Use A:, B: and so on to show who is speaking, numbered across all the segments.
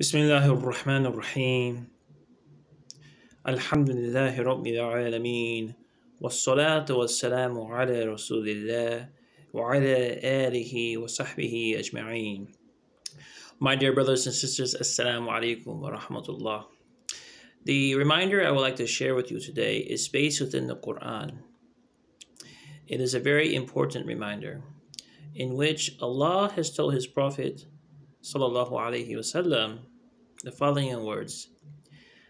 A: بسم الله الرحمن الرحيم الحمد لله رب العالمين والصلاة والسلام على رسول الله وعلى آله وصحبه أجمعين My dear brothers and sisters, Assalamu alaikum wa rahmatullah. The reminder I would like to share with you today is based within the Quran. It is a very important reminder in which Allah has told His Prophet sallallahu alaihi wasallam the following words: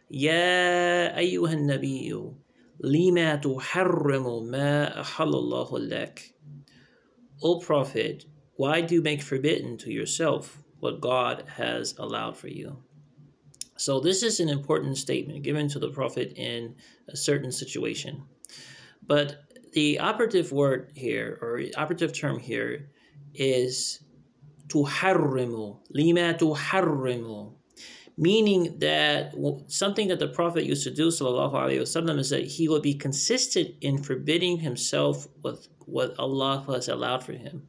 A: "Ya ayyuhan nabiyyu, lima tuharrimu ma ahallallahu lak." O Prophet, why do you make forbidden to yourself what God has allowed for you? So this is an important statement given to the Prophet in a certain situation. But the operative word here, or operative term here, is tuharrimu, lima tuharrimu, meaning that something that the Prophet used to do, sallallahu alaihi wasallam, is that he would be consistent in forbidding himself with what Allah has allowed for him.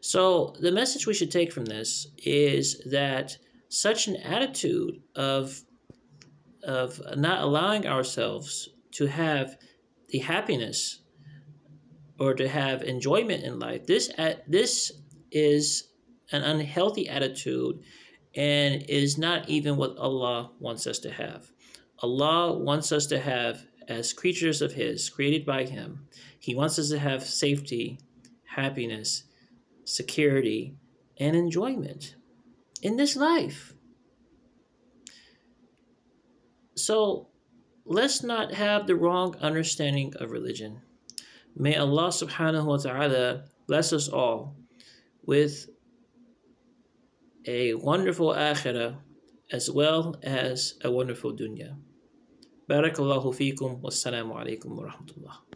A: So the message we should take from this is that such an attitude of of not allowing ourselves to have the happiness or to have enjoyment in life this at this is an unhealthy attitude and is not even what Allah wants us to have. Allah wants us to have as creatures of his created by him. He wants us to have safety, happiness, security, and enjoyment in this life. So let's not have the wrong understanding of religion. May Allah subhanahu wa ta'ala bless us all with a wonderful akhirah as well as a wonderful dunya. Barakallahu feekum. Wassalamu alaikum wa rahmatullah.